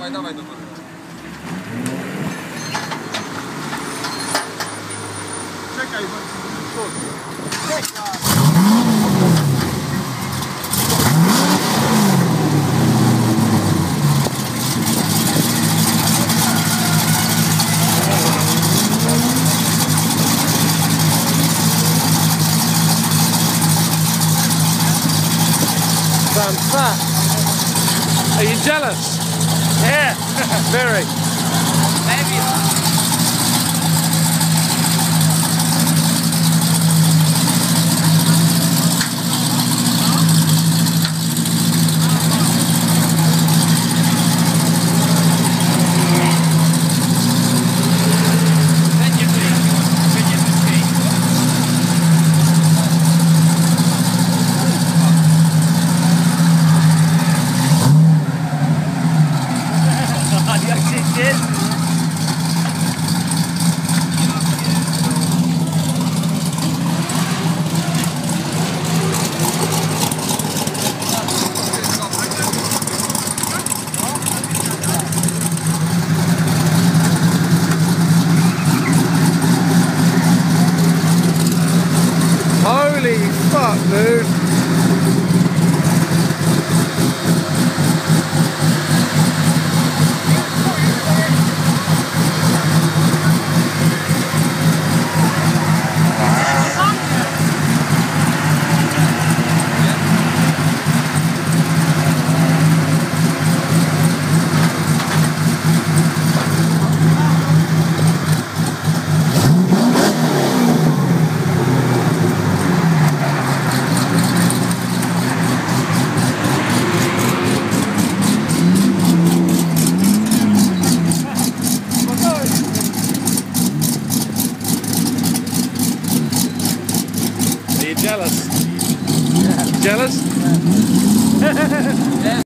Dawaj, dawaj do góry. Czekaj, bo... Are you jealous? Yeah. Very. Maybe. Holy fuck, dude. Are you jealous? Jealous?